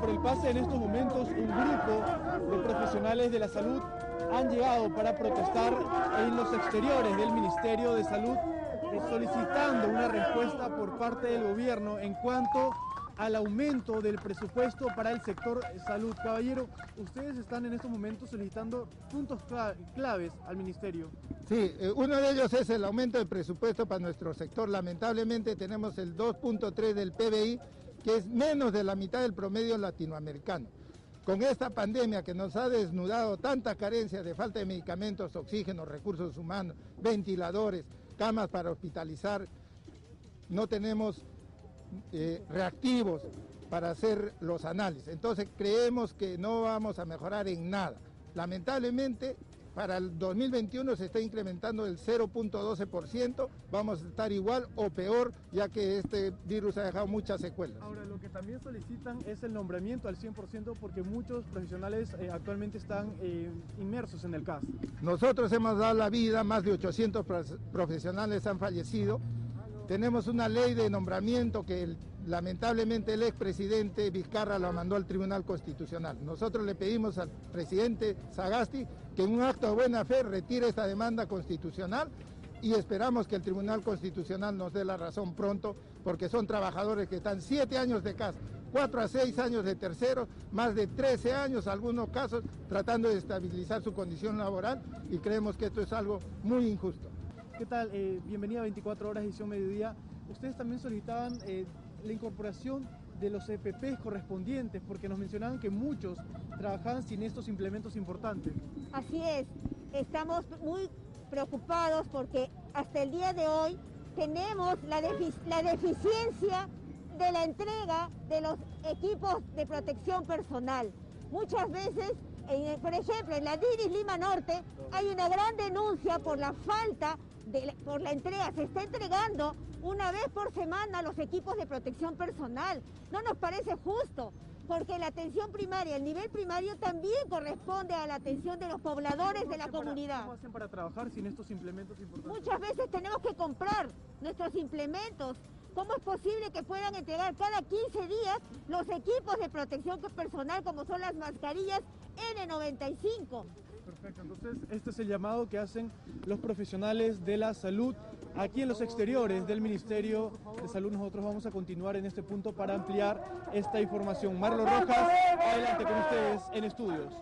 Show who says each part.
Speaker 1: por el pase en estos momentos un grupo de profesionales de la salud han llegado para protestar en los exteriores del Ministerio de Salud solicitando una respuesta por parte del gobierno en cuanto al aumento del presupuesto para el sector salud. Caballero, ustedes están en estos momentos solicitando puntos claves al ministerio.
Speaker 2: Sí, eh, uno de ellos es el aumento del presupuesto para nuestro sector. Lamentablemente tenemos el 2.3 del PBI, que es menos de la mitad del promedio latinoamericano. Con esta pandemia que nos ha desnudado tanta carencia de falta de medicamentos, oxígeno, recursos humanos, ventiladores, camas para hospitalizar, no tenemos eh, reactivos para hacer los análisis. Entonces creemos que no vamos a mejorar en nada. Lamentablemente, para el 2021 se está incrementando el 0.12%, vamos a estar igual o peor, ya que este virus ha dejado muchas secuelas.
Speaker 1: Ahora, lo que también solicitan es el nombramiento al 100% porque muchos profesionales eh, actualmente están eh, inmersos en el caso.
Speaker 2: Nosotros hemos dado la vida, más de 800 profesionales han fallecido, tenemos una ley de nombramiento que lamentablemente el expresidente Vizcarra lo mandó al Tribunal Constitucional. Nosotros le pedimos al presidente Sagasti que en un acto de buena fe retire esta demanda constitucional y esperamos que el Tribunal Constitucional nos dé la razón pronto porque son trabajadores que están siete años de casa, cuatro a seis años de tercero, más de 13 años, algunos casos, tratando de estabilizar su condición laboral y creemos que esto es algo muy injusto.
Speaker 1: ¿Qué tal? Eh, bienvenida a 24 horas edición mediodía. Ustedes también solicitaban eh, la incorporación de los EPPs correspondientes porque nos mencionaban que muchos trabajaban sin estos implementos importantes.
Speaker 3: Así es, estamos muy preocupados porque hasta el día de hoy tenemos la, la deficiencia de la entrega de los equipos de protección personal. Muchas veces por ejemplo, en la DIRIS Lima Norte hay una gran denuncia por la falta por la entrega, se está entregando una vez por semana los equipos de protección personal. No nos parece justo, porque la atención primaria, el nivel primario también corresponde a la atención de los pobladores de la comunidad.
Speaker 1: ¿Cómo hacen para trabajar sin estos implementos importantes?
Speaker 3: Muchas veces tenemos que comprar nuestros implementos. ¿Cómo es posible que puedan entregar cada 15 días los equipos de protección personal como son las mascarillas N95?
Speaker 1: Perfecto, entonces este es el llamado que hacen los profesionales de la salud aquí en los exteriores del Ministerio de Salud. Nosotros vamos a continuar en este punto para ampliar esta información. Marlo Rojas, adelante con ustedes en estudios.